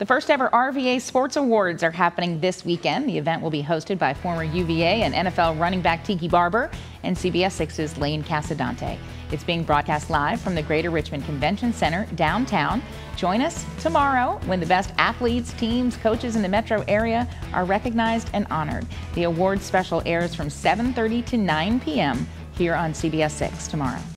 The first ever RVA Sports Awards are happening this weekend. The event will be hosted by former UVA and NFL running back Tiki Barber and CBS 6's Lane Casadonte. It's being broadcast live from the Greater Richmond Convention Center downtown. Join us tomorrow when the best athletes, teams, coaches in the metro area are recognized and honored. The awards special airs from 7:30 to 9 p.m. here on CBS 6 tomorrow.